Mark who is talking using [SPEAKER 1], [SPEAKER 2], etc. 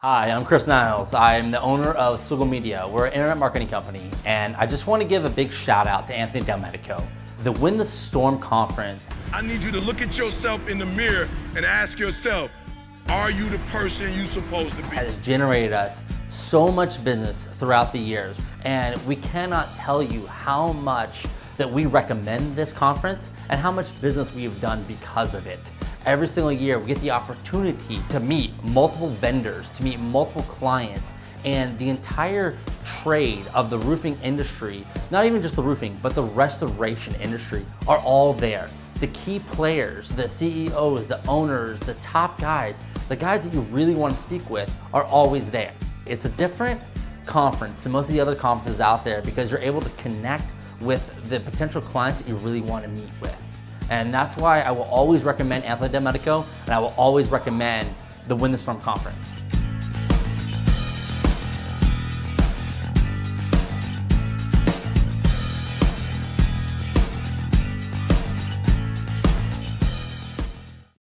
[SPEAKER 1] Hi, I'm Chris Niles. I'm the owner of Swiggle Media. We're an internet marketing company, and I just want to give a big shout out to Anthony Delmedico. The Win the Storm conference.
[SPEAKER 2] I need you to look at yourself in the mirror and ask yourself, are you the person you're supposed to be?
[SPEAKER 1] Has generated us so much business throughout the years, and we cannot tell you how much that we recommend this conference and how much business we have done because of it. Every single year, we get the opportunity to meet multiple vendors, to meet multiple clients, and the entire trade of the roofing industry, not even just the roofing, but the restoration industry, are all there. The key players, the CEOs, the owners, the top guys, the guys that you really want to speak with are always there. It's a different conference than most of the other conferences out there because you're able to connect with the potential clients that you really want to meet with. And that's why I will always recommend Anthony Delmedico and I will always recommend the Win the Storm conference.